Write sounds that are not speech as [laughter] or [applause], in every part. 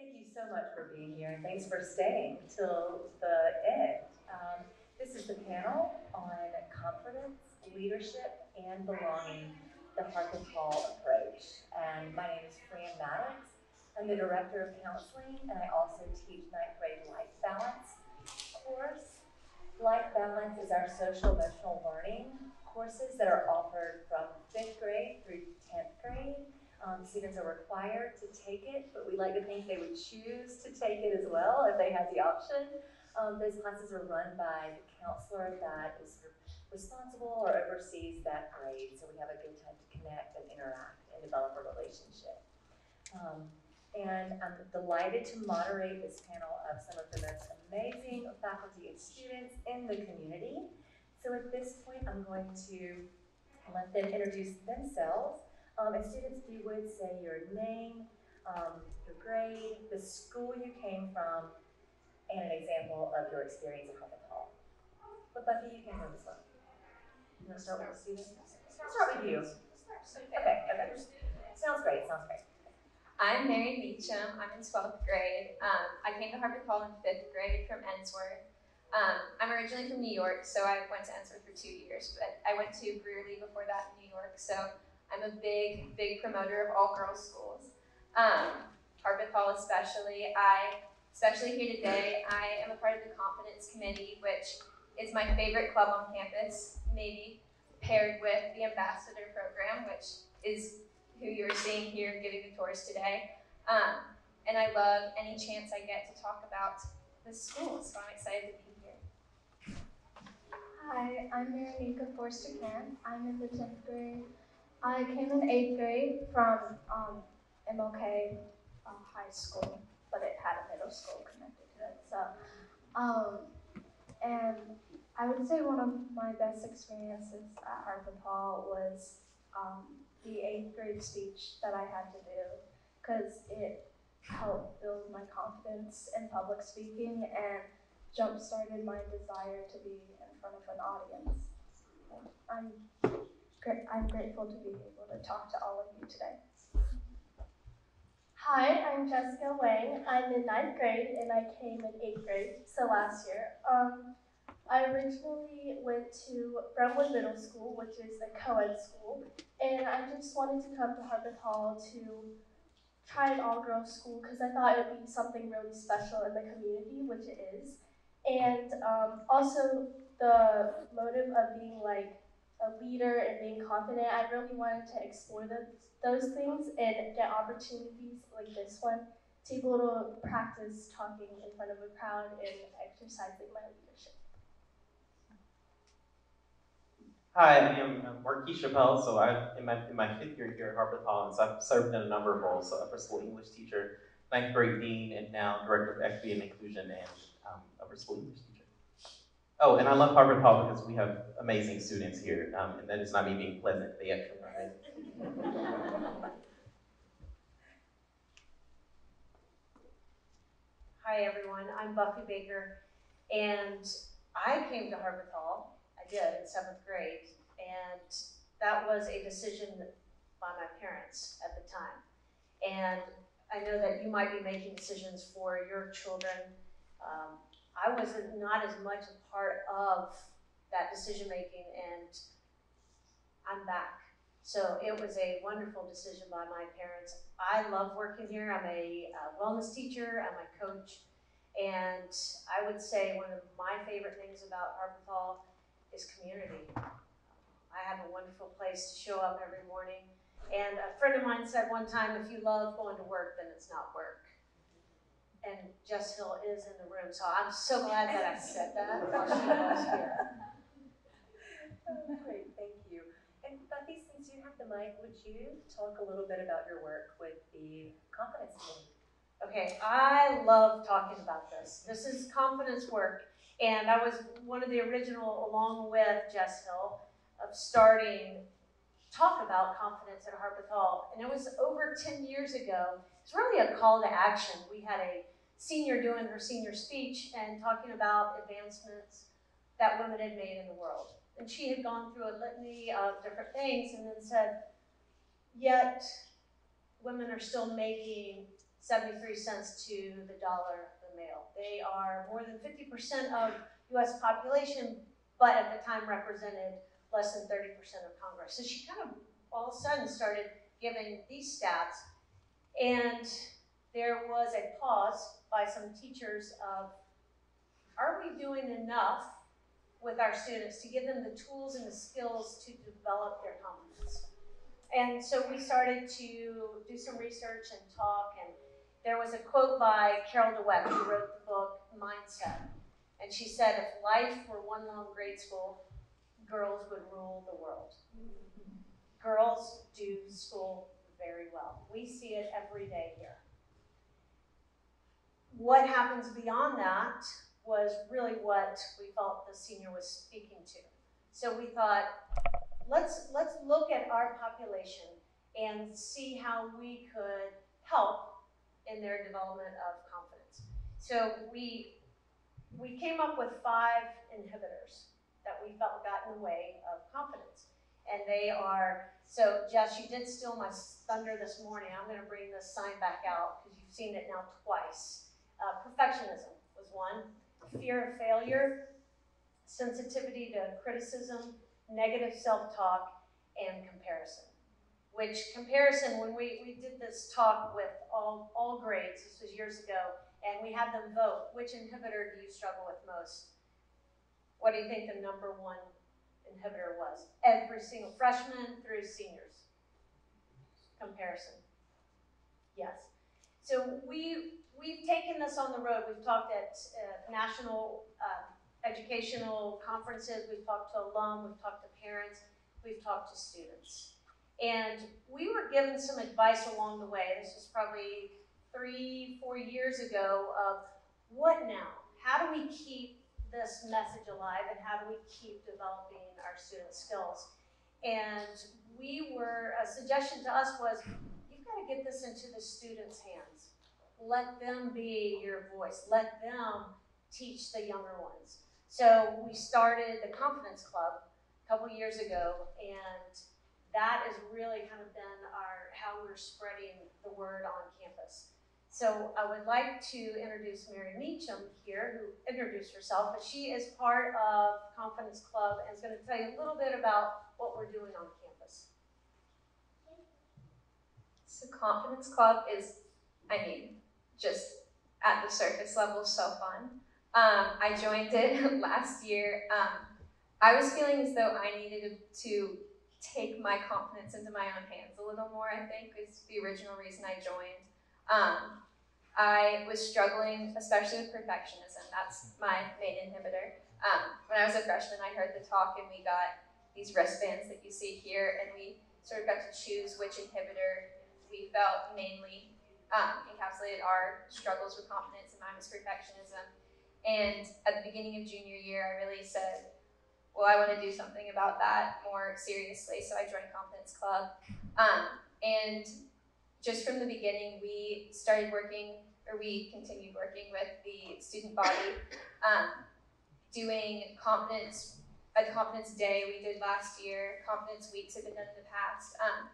Thank you so much for being here and thanks for staying till the end. Um, this is the panel on confidence, leadership, and belonging, the Harpeth Hall approach. And my name is Fran Maddox. I'm the Director of Counseling and I also teach ninth grade life balance course. Life balance is our social emotional learning courses that are offered from fifth grade through 10th grade. Um, students are required to take it, but we like to think they would choose to take it as well if they had the option. Um, those classes are run by the counselor that is responsible or oversees that grade, so we have a good time to connect and interact and develop a relationship. Um, and I'm delighted to moderate this panel of some of the most amazing faculty and students in the community. So at this point, I'm going to let them introduce themselves um, and students, you would say your name, um, your grade, the school you came from, and an example of your experience at Harpeth Hall. But Bucky, you came from this one. You want to start with the students? Start with you. Okay, okay. Sounds great, sounds great. I'm Mary Beecham. I'm in 12th grade. Um, I came to Harpeth Hall in 5th grade from Ensworth. Um, I'm originally from New York, so I went to Ensworth for two years, but I went to Brearley before that in New York, so I'm a big, big promoter of all girls schools. Um, Harpeth Hall especially. I, especially here today, I am a part of the Confidence Committee, which is my favorite club on campus, maybe paired with the Ambassador Program, which is who you're seeing here giving the tours today. Um, and I love any chance I get to talk about the school, so I'm excited to be here. Hi, I'm Marinika Forster Camp. I'm in the 10th grade. I came in eighth grade from um, MLK uh, High School, but it had a middle school connected to it. So, um, and I would say one of my best experiences at Harpeth Hall was um, the eighth grade speech that I had to do because it helped build my confidence in public speaking and jump started my desire to be in front of an audience. I'm I'm grateful to be able to talk to all of you today. Hi, I'm Jessica Wang. I'm in ninth grade and I came in eighth grade, so last year. Um, I originally went to Brentwood Middle School, which is a co-ed school, and I just wanted to come to Harpeth Hall to try an all-girls school because I thought it would be something really special in the community, which it is. And um, also the motive of being like a leader and being confident, I really wanted to explore those, those things and get opportunities like this one to be able to practice talking in front of a crowd and exercising my leadership. Hi, I'm Marquis Chappelle. So I'm in my, in my fifth year here at and so I've served in a number of roles. So upper school English teacher, ninth grade dean, and now director of equity and inclusion and um, upper school English teacher. Oh, and I love Harpeth Hall because we have amazing students here, um, and that is not me being pleasant, they actually are Hi everyone, I'm Buffy Baker, and I came to Harpeth Hall, I did, in seventh grade, and that was a decision by my parents at the time. And I know that you might be making decisions for your children. Um, I was not as much a part of that decision making, and I'm back. So it was a wonderful decision by my parents. I love working here. I'm a uh, wellness teacher, I'm a coach, and I would say one of my favorite things about Hall is community. I have a wonderful place to show up every morning. And a friend of mine said one time, if you love going to work, then it's not work and Jess Hill is in the room, so I'm so glad that I said that while she was here. [laughs] Oh, great, thank you. And Buffy, since you have the mic, would you talk a little bit about your work with the confidence team? Okay, I love talking about this. This is confidence work, and I was one of the original, along with Jess Hill, of starting talk about confidence at Harpeth Hall. And it was over 10 years ago. It's really a call to action. We had a senior doing her senior speech and talking about advancements that women had made in the world. And she had gone through a litany of different things and then said, yet women are still making 73 cents to the dollar the male. They are more than 50% of US population, but at the time represented less than 30% of Congress. So she kind of all of a sudden started giving these stats, and there was a pause by some teachers of, are we doing enough with our students to give them the tools and the skills to develop their confidence? And so we started to do some research and talk, and there was a quote by Carol Dweck, who wrote the book Mindset. And she said, if life were one long grade school, girls would rule the world. Mm-hmm. Girls do school very well. We see it every day here. What happens beyond that was really what we felt the senior was speaking to. So we thought, let's let's look at our population and see how we could help in their development of confidence. So we we came up with five inhibitors that we felt got in the way of confidence. And they are, so Jess, you did steal my thunder this morning. I'm going to bring this sign back out because you've seen it now twice. Uh, perfectionism was one, fear of failure, sensitivity to criticism, negative self talk, and comparison. Which comparison, when we, we did this talk with all, all grades, this was years ago, and we had them vote which inhibitor do you struggle with most? What do you think the number one inhibitor was? Every single freshman through seniors. Comparison. Yes. So we we've taken this on the road. We've talked at uh, national uh, educational conferences. We've talked to alum. We've talked to parents. We've talked to students. And we were given some advice along the way. This was probably three, four years ago of what now? How do we keep this message alive and how do we keep developing our students' skills? And we were, a suggestion to us was, you've got to get this into the students' hands. Let them be your voice. Let them teach the younger ones. So we started the Confidence Club a couple years ago, and that has really kind of been our how we're spreading the word on campus. So I would like to introduce Mary Meacham here, who introduced herself, but she is part of Confidence Club and is going to tell you a little bit about what we're doing on campus. So Confidence Club is, I mean, just at the surface level, so fun. Um, I joined it [laughs] last year. Um, I was feeling as though I needed to take my confidence into my own hands a little more, I think, is the original reason I joined. Um, I was struggling, especially with perfectionism. That's my main inhibitor. Um, when I was a freshman, I heard the talk and we got these wristbands that you see here, and we sort of got to choose which inhibitor we felt mainly um, encapsulated our struggles with confidence, and mine was perfectionism. And at the beginning of junior year, I really said, well, I want to do something about that more seriously. So I joined Confidence Club. Um, and just from the beginning, we started working, or we continued working with the student body, um, doing confidence, a confidence day we did last year, confidence weeks have been done in the past. Um,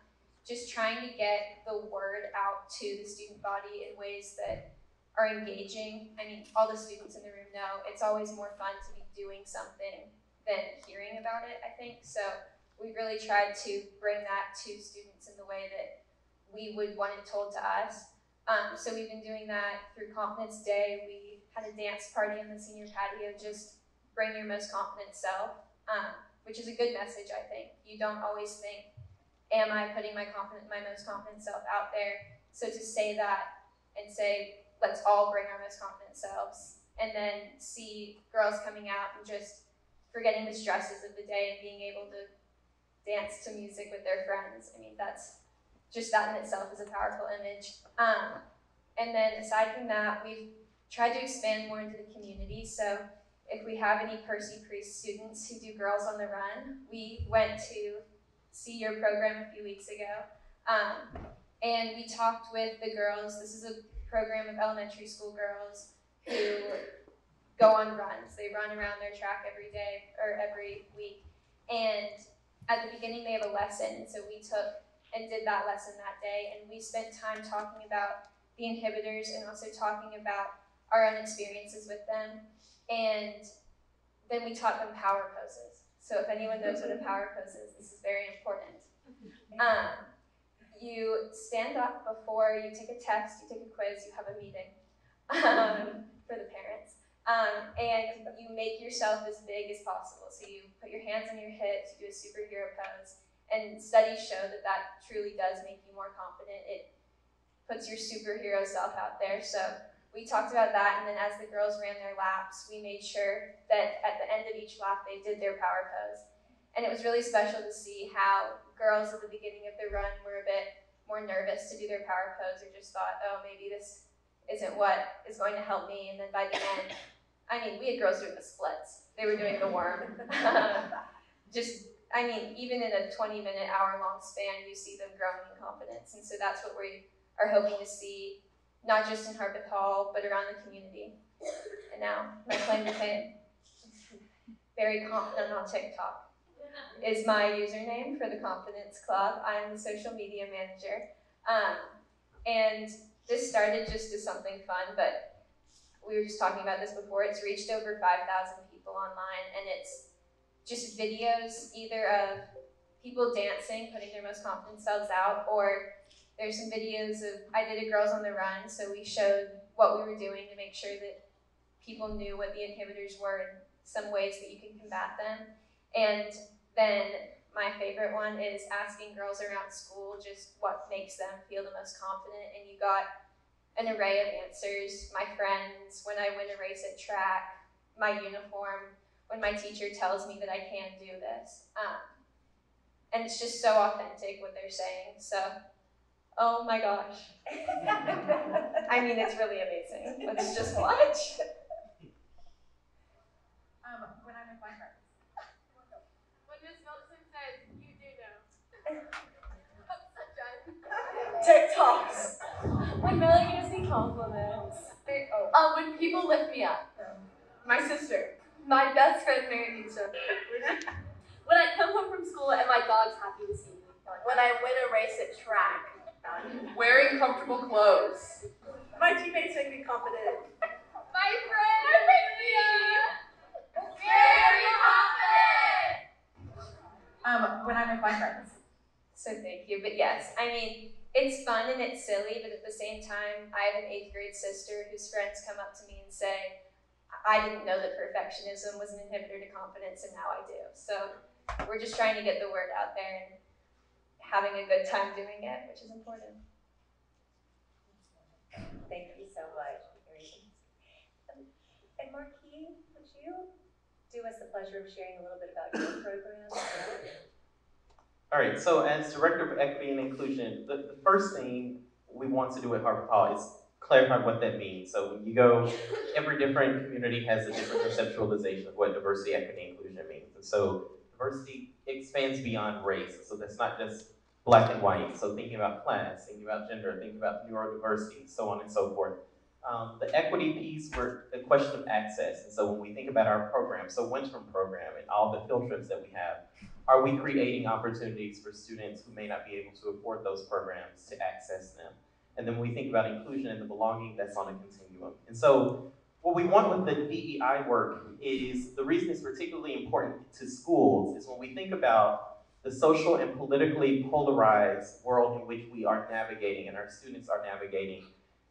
just trying to get the word out to the student body in ways that are engaging. I mean, all the students in the room know it's always more fun to be doing something than hearing about it, I think. So we really tried to bring that to students in the way that we would want it told to us. Um, so we've been doing that through Confidence Day. We had a dance party in the senior patio, just bring your most confident self, um, which is a good message, I think. You don't always think, am I putting my confident, my most confident self out there? So to say that and say, let's all bring our most confident selves, and then see girls coming out and just forgetting the stresses of the day and being able to dance to music with their friends. I mean, that's just that in itself is a powerful image. Um, and then aside from that, we've tried to expand more into the community. So if we have any Percy Priest students who do Girls on the Run, we went to see your program a few weeks ago. Um, and we talked with the girls. This is a program of elementary school girls who go on runs. They run around their track every day or every week. And at the beginning, they have a lesson. So we took and did that lesson that day. And we spent time talking about the inhibitors and also talking about our own experiences with them. And then we taught them power poses. So if anyone knows what a power pose is, this is very important. Um, you stand up before you take a test, you take a quiz, you have a meeting um, for the parents. Um, and you make yourself as big as possible. So you put your hands on your hips, you do a superhero pose, and studies show that that truly does make you more confident. It puts your superhero self out there. So we talked about that, and then as the girls ran their laps, we made sure that at the end of each lap they did their power pose. And it was really special to see how girls at the beginning of the run were a bit more nervous to do their power pose or just thought, oh, maybe this isn't what is going to help me. And then by the end, I mean, we had girls doing the splits. They were doing the worm. [laughs] just, I mean, even in a 20 minute, hour long span, you see them growing in confidence. And so that's what we are hoping to see, not just in Harpeth Hall, but around the community. And now, my claim to fame, very confident on TikTok is my username for the Confidence Club. I'm the social media manager. Um, and this started just as something fun, but we were just talking about this before. It's reached over 5,000 people online, and it's just videos either of people dancing, putting their most confident selves out, or there's some videos of, I did a Girls on the Run, so we showed what we were doing to make sure that people knew what the inhibitors were and some ways that you can combat them. And then my favorite one is asking girls around school just what makes them feel the most confident. And you got an array of answers. My friends, when I win a race at track, my uniform, when my teacher tells me that I can do this. Um, and it's just so authentic what they're saying. So, oh my gosh. [laughs] I mean, it's really amazing. Let's just watch. Um, when I'm with my friends. When Miss Wilson says, you do know. I'm [laughs] such. TikToks. When Melanie gives me compliments. Oh. Um, when people lift me up. My sister. My best friend Mary Lisa. when I come home from school and my dog's happy to see me. When I win a race at track. Wearing comfortable clothes. My teammates make me confident. My friend, Very confident. Um, when I'm with my friends. So thank you. But yes, I mean, it's fun and it's silly, but at the same time, I have an eighth grade sister whose friends come up to me and say, I didn't know that perfectionism was an inhibitor to confidence, and now I do. So we're just trying to get the word out there and having a good time doing it, which is important. Thank you so much. And Marquis, would you do us the pleasure of sharing a little bit about your program? All right, so as Director of Equity and Inclusion, the, the first thing we want to do at Harpeth Hall is clarify what that means. So when you go, every different community has a different conceptualization of what diversity, equity, inclusion means. And so diversity expands beyond race. So that's not just black and white. So thinking about class, thinking about gender, thinking about neurodiversity, so on and so forth. Um, the equity piece, we're a question of access. And so when we think about our program, so Winterim program and all the field trips that we have, are we creating opportunities for students who may not be able to afford those programs to access them? And then when we think about inclusion and the belonging, that's on a continuum. And so what we want with the DEI work is the reason it's particularly important to schools is when we think about the social and politically polarized world in which we are navigating and our students are navigating,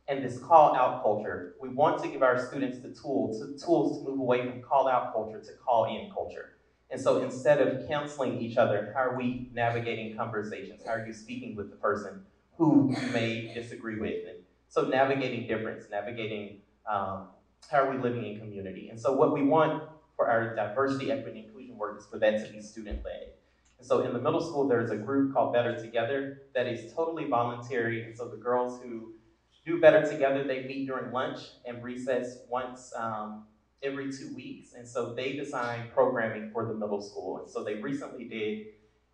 and this call out culture. We want to give our students the tools, tools to move away from call out culture to call in culture. And so instead of counseling each other, how are we navigating conversations? How are you speaking with the person who you may disagree with? And so navigating difference, navigating um, how are we living in community? And so what we want for our diversity, equity, inclusion work is for that to be student led. And so in the middle school, there's a group called Better Together that is totally voluntary. And so the girls who do Better Together, they meet during lunch and recess once um, every two weeks. And so they design programming for the middle school. And so they recently did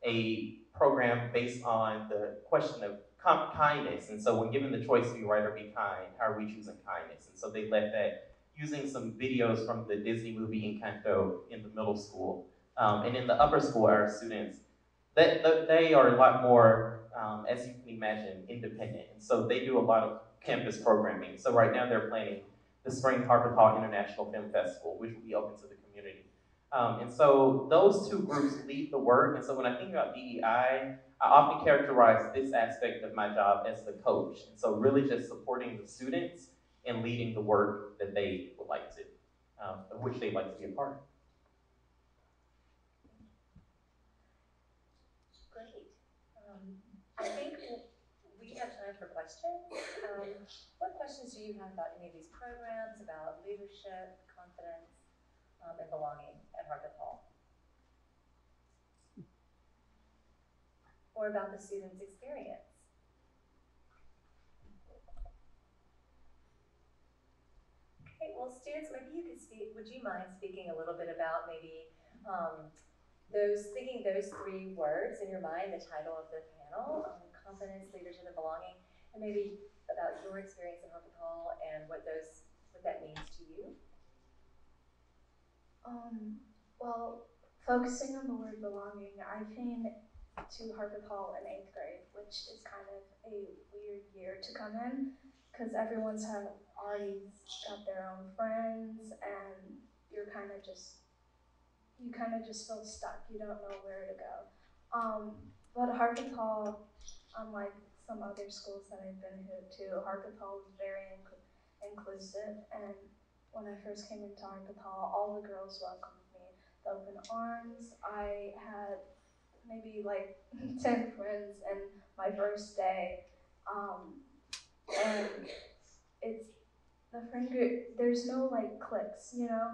a program based on the question of kindness. And so when given the choice to be right or be kind, how are we choosing kindness? And so they let that using some videos from the Disney movie Encanto in the middle school. Um, and in the upper school, our students, they, they are a lot more, um, as you can imagine, independent. And so they do a lot of campus programming. So right now they're planning the Spring Harpeth Hall International Film Festival, which will be open to the community. Um, and so those two groups lead the work. And so when I think about DEI, I often characterize this aspect of my job as the coach. And so really just supporting the students and leading the work that they would like to, um, of which they'd like to be a part of. Great. Um, I think we have time for questions. Um, what questions do you have about any of these programs, about leadership, confidence, um, and belonging at Harpeth Hall? Or about the student's experience? Okay, well, students, maybe you could speak, would you mind speaking a little bit about maybe, um, those, thinking those three words in your mind, the title of the panel, um, confidence, leadership, and belonging, and maybe about your experience in Harpeth Hall and what those, what that means to you? Um, well, focusing on the word belonging, I came to Harpeth Hall in eighth grade, which is kind of a weird year to come in because everyone's have already got their own friends and you're kind of just you kind of just feel stuck. You don't know where to go. Um, but Harpeth Hall, unlike some other schools that I've been to, Harpeth Hall is very inc- inclusive and when I first came into Harpeth Hall, all the girls welcomed me with open arms. I had maybe like [laughs] 10 friends and my first day. Um, and it's the friend group, there's no like cliques, you know?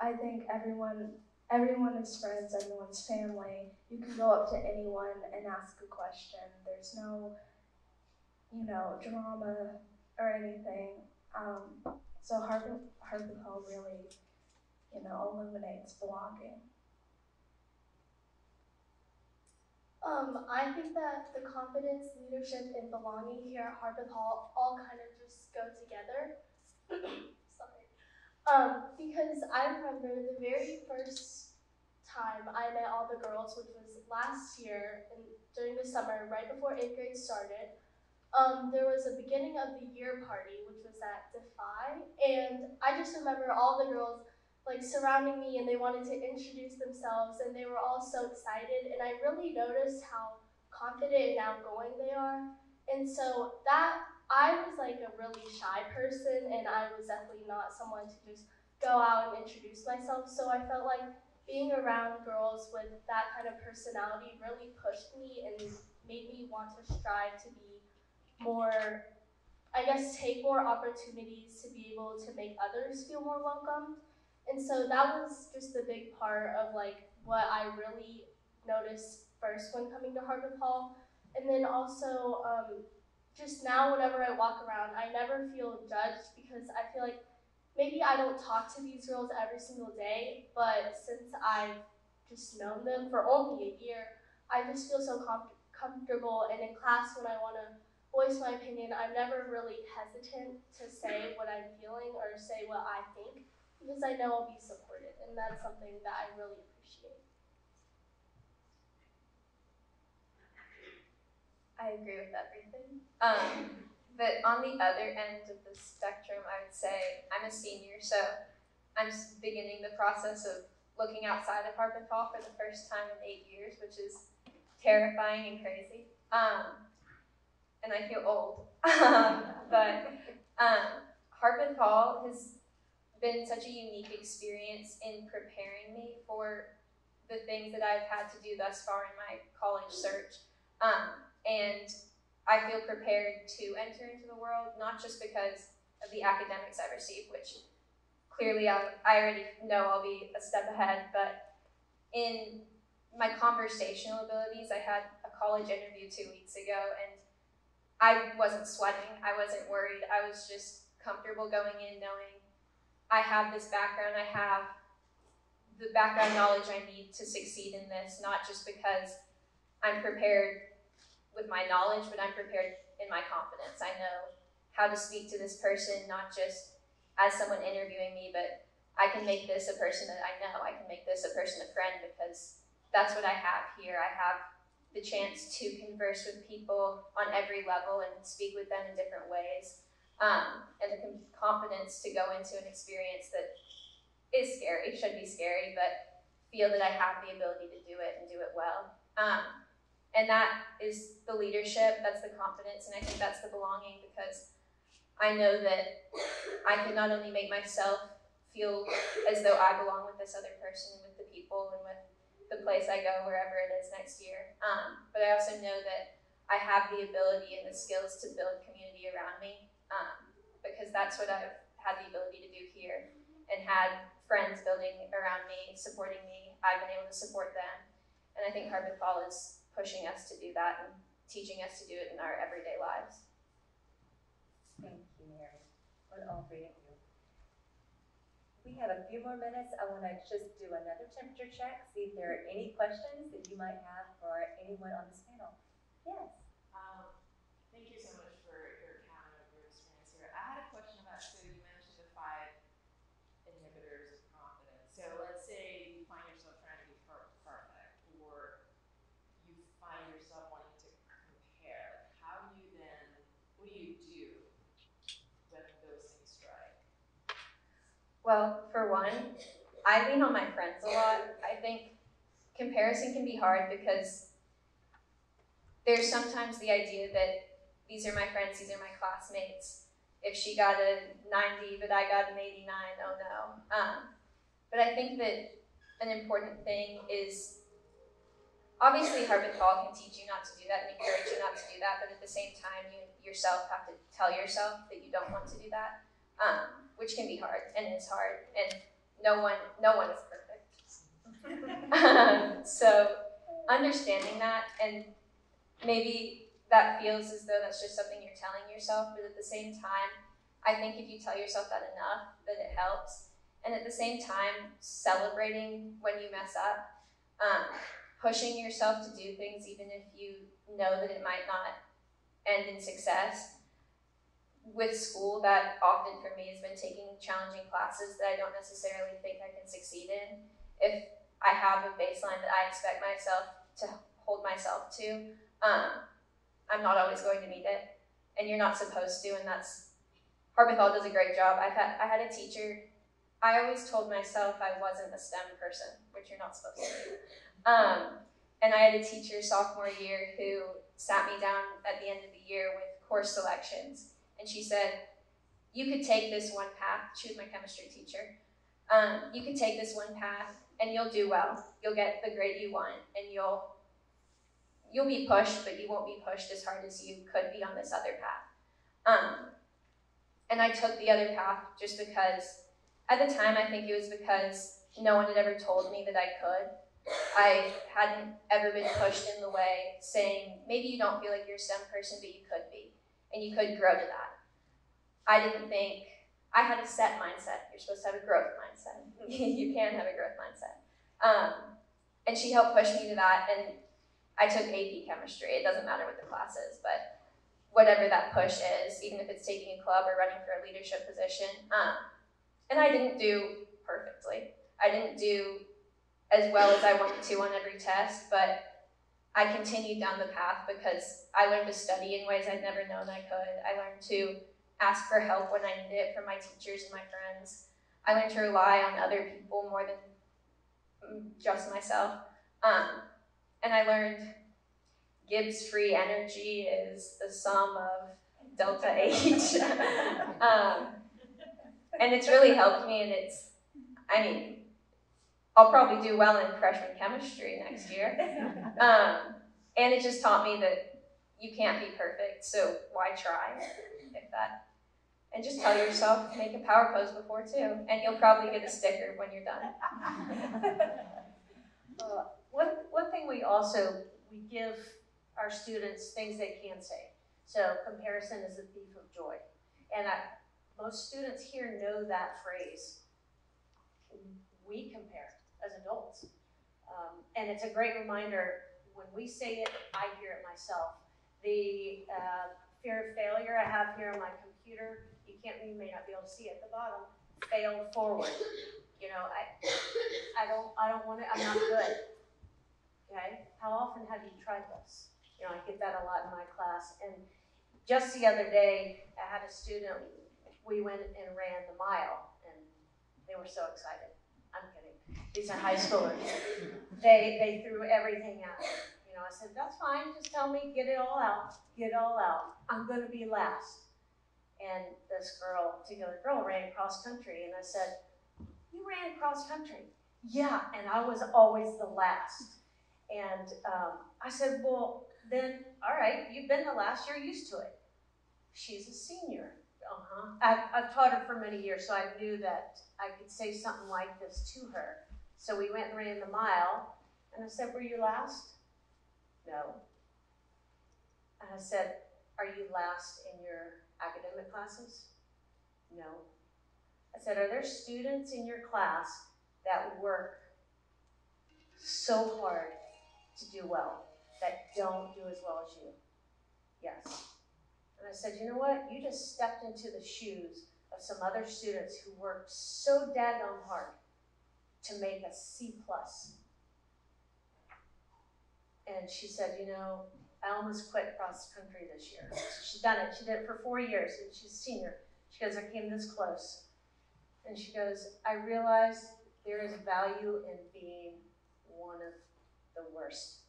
I think everyone, everyone is friends, everyone's family. You can go up to anyone and ask a question. There's no, you know, drama or anything. Um, so Harpeth, Harpeth Hall really, you know, illuminates belonging. Um, I think that the confidence, leadership, and belonging here at Harpeth Hall all kind of just go together. [coughs] Sorry. Um, because I remember the very first time I met all the girls, which was last year and during the summer, right before eighth grade started. Um, there was a beginning of the year party, which was at Defy, and I just remember all the girls like surrounding me and they wanted to introduce themselves and they were all so excited and I really noticed how confident and outgoing they are. And so that I was like a really shy person and I was definitely not someone to just go out and introduce myself. So I felt like being around girls with that kind of personality really pushed me and made me want to strive to be more I guess take more opportunities to be able to make others feel more welcome. And so that was just the big part of like what I really noticed first when coming to Harpeth Hall. And then also, um, just now, whenever I walk around, I never feel judged because I feel like maybe I don't talk to these girls every single day, but since I've just known them for only a year, I just feel so com- comfortable. And in class, when I want to voice my opinion, I'm never really hesitant to say what I'm feeling or say what I think because I know I'll be supported, and that's something that I really appreciate. I agree with everything. Um, but on the other end of the spectrum, I would say I'm a senior, so I'm beginning the process of looking outside of Harpeth Hall for the first time in eight years, which is terrifying and crazy. Um, and I feel old. [laughs] Um, but um, Harpeth Hall has been such a unique experience in preparing me for the things that I've had to do thus far in my college search. Um, and I feel prepared to enter into the world, not just because of the academics I receive, which clearly I, I already know I'll be a step ahead, but in my conversational abilities, I had a college interview two weeks ago and I wasn't sweating, I wasn't worried, I was just comfortable going in knowing I have this background, I have the background knowledge I need to succeed in this, not just because I'm prepared with my knowledge, but I'm prepared in my confidence. I know how to speak to this person, not just as someone interviewing me, but I can make this a person that I know. I can make this a person a friend because that's what I have here. I have the chance to converse with people on every level and speak with them in different ways. Um, and the confidence to go into an experience that is scary, should be scary, but feel that I have the ability to do it and do it well. Um, and that is the leadership, that's the confidence, and I think that's the belonging because I know that I can not only make myself feel as though I belong with this other person with the people and with the place I go, wherever it is next year, um, but I also know that I have the ability and the skills to build community around me um, because that's what I've had the ability to do here and had friends building around me, supporting me. I've been able to support them. And I think Harpeth Hall is pushing us to do that and teaching us to do it in our everyday lives. Thank you, Mary, and all three of you. We have a few more minutes. I want to just do another temperature check, see if there are any questions that you might have for anyone on this panel. Yes. Um, thank you so much for your account of your experience here. I had a question about, so you mentioned the five inhibitors of confidence. So let's say you find yourself trying to be per- perfect, or you find yourself wanting to compare. Like, how do you then, what do you do when those things strike? Well, for one, I lean on my friends a lot. I think comparison can be hard because there's sometimes the idea that these are my friends, these are my classmates. If she got a 90, but I got an 89, oh no. Um, but I think that an important thing is obviously Harpeth Hall can teach you not to do that and encourage you not to do that, but at the same time, you yourself have to tell yourself that you don't want to do that, um, which can be hard and is hard, and no one, no one is perfect. um, [laughs] so understanding that and maybe that feels as though that's just something you're telling yourself, but at the same time, I think if you tell yourself that enough, that it helps. And at the same time, celebrating when you mess up, um, pushing yourself to do things even if you know that it might not end in success. With school, that often for me has been taking challenging classes that I don't necessarily think I can succeed in. If I have a baseline that I expect myself to hold myself to, um, I'm not always going to meet it, and you're not supposed to, and that's Harpeth Hall does a great job. I've had I had a teacher. I always told myself I wasn't a STEM person, which you're not supposed to. Um, and I had a teacher sophomore year who sat me down at the end of the year with course selections, and she said, "You could take this one path." She was my chemistry teacher. Um, you could take this one path, and you'll do well. You'll get the grade you want, and you'll you'll be pushed, but you won't be pushed as hard as you could be on this other path. Um, and I took the other path just because, at the time, I think it was because no one had ever told me that I could. I hadn't ever been pushed in the way saying, maybe you don't feel like you're a STEM person, but you could be, and you could grow to that. I didn't think, I had a set mindset. You're supposed to have a growth mindset. [laughs] you can have a growth mindset. Um, and she helped push me to that, and I took AP chemistry. It doesn't matter what the class is, but whatever that push is, even if it's taking a club or running for a leadership position. Um, and I didn't do perfectly. I didn't do as well as I wanted to on every test, but I continued down the path because I learned to study in ways I'd never known I could. I learned to ask for help when I needed it from my teachers and my friends. I learned to rely on other people more than mm, just myself. Um, and I learned Gibbs free energy is the sum of delta [laughs] H. [laughs] um, and it's really helped me, and it's, I mean, I'll probably do well in freshman chemistry next year. Um, and it just taught me that you can't be perfect, so why try if that? And just tell yourself, make a power pose before too, and you'll probably get a sticker when you're done. [laughs] Uh, One, one thing we also, we give our students things they can say. So comparison is a thief of joy. And I, most students here know that phrase. We compare as adults. Um, and it's a great reminder, when we say it, I hear it myself. The uh, fear of failure I have here on my computer, you can't, you may not be able to see at the bottom, fail forward. You know, I, I don't, I don't want to, I'm not good. Okay, how often have you tried this? You know, I get that a lot in my class, and just the other day, I had a student, we went and ran the mile, and they were so excited. I'm kidding. These are high schoolers. They, they threw everything at. Know, I said, that's fine, just tell me, get it all out, get it all out. I'm gonna be last. And this girl, particular girl, ran cross country, and I said, you ran cross country? Yeah, and I was always the last. And um, I said, well, then, all right, you've been the last, you're used to it. She's a senior. Uh-huh. I've, I've taught her for many years, so I knew that I could say something like this to her. So we went and ran the mile, and I said, were you last? No. I said, are you last in your academic classes? No. I said, are there students in your class that work so hard to do well, that don't do as well as you? Yes. And I said, you know what? You just stepped into the shoes of some other students who worked so daggone hard to make a C plus. And she said, you know, I almost quit cross country this year. She's done it. She did it for four years, and she's a senior. She goes, I came this close. And she goes, I realized there is value in being one of the worst.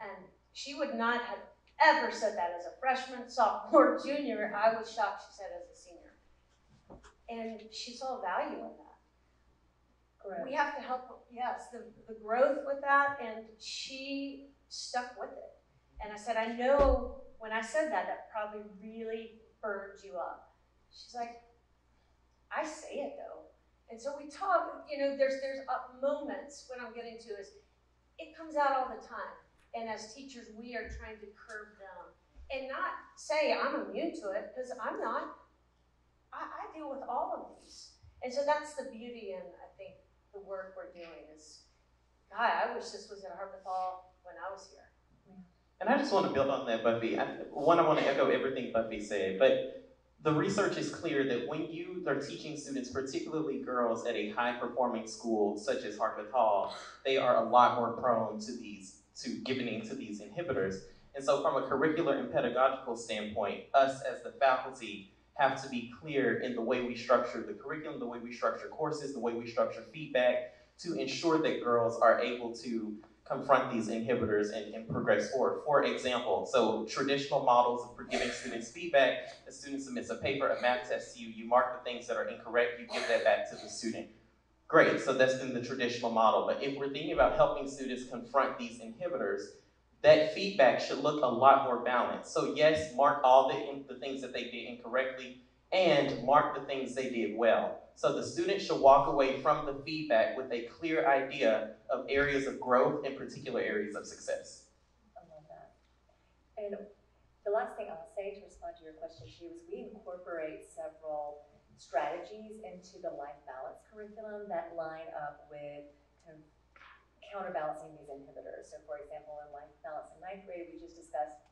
And she would not have ever said that as a freshman, sophomore, [laughs] junior. I was shocked she said as a senior. And she saw value in that. We have to help, yes, the, the growth with that, and she stuck with it. And I said, I know when I said that, that probably really burned you up. She's like, I say it though. And so we talk, you know, there's there's uh, moments, what I'm getting to is it comes out all the time. And as teachers, we are trying to curb them and not say I'm immune to it, because I'm not. I, I deal with all of these. And so that's the beauty in, the work we're doing is, God, I wish this was at Harpeth Hall when I was here. And I just want to build on that, Buffy. I, one, I want to echo everything Buffy said, but the research is clear that when you are teaching students, particularly girls, at a high performing school such as Harpeth Hall, they are a lot more prone to these, to giving into these inhibitors. And so, from a curricular and pedagogical standpoint, us as the faculty have to be clear in the way we structure the curriculum, the way we structure courses, the way we structure feedback to ensure that girls are able to confront these inhibitors and, and progress forward. For example, so traditional models of giving students feedback, a student submits a paper, a math test to you, you mark the things that are incorrect, you give that back to the student. Great, so that's been the traditional model. But if we're thinking about helping students confront these inhibitors, that feedback should look a lot more balanced. So yes, mark all the, the things that they did incorrectly and mark the things they did well. So the student should walk away from the feedback with a clear idea of areas of growth and particular areas of success. I love that. And the last thing I'll say to respond to your question too is we incorporate several strategies into the life balance curriculum that line up with counterbalancing these inhibitors. So for example, in life balance in ninth grade, we just discussed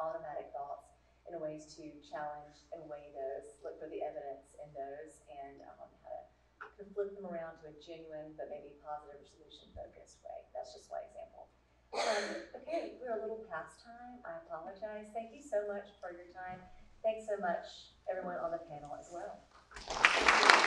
automatic thoughts and ways to challenge and weigh those, look for the evidence in those, and um, how to kind of flip them around to a genuine but maybe positive solution focused way. That's just one example. Um, okay, we're a little past time. I apologize. Thank you so much for your time. Thanks so much, everyone on the panel as well.